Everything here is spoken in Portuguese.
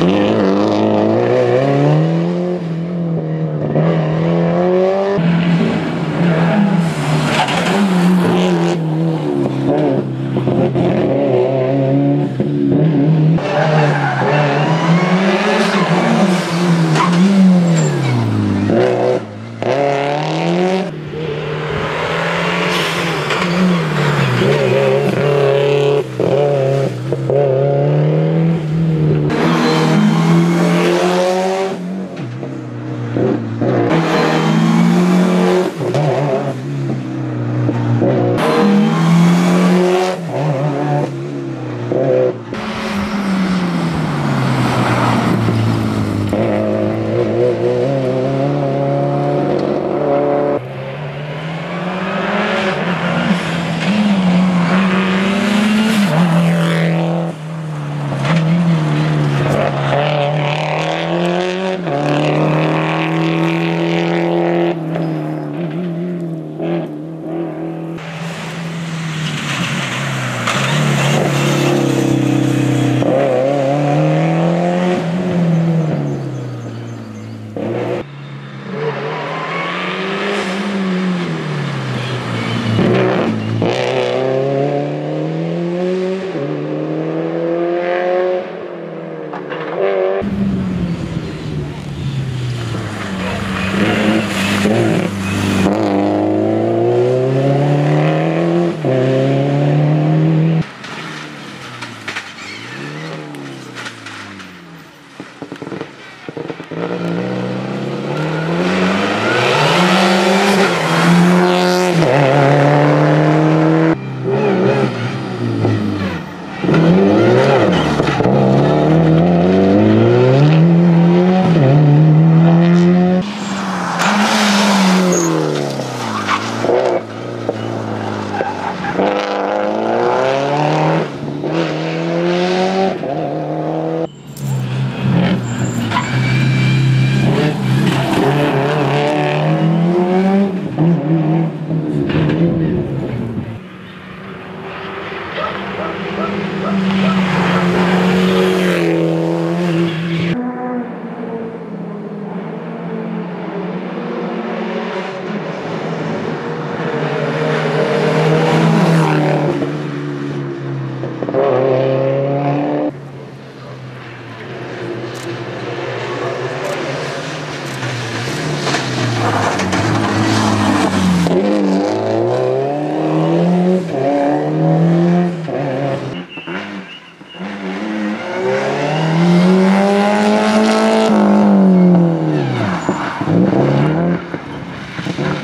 Yeah. Mm-hmm.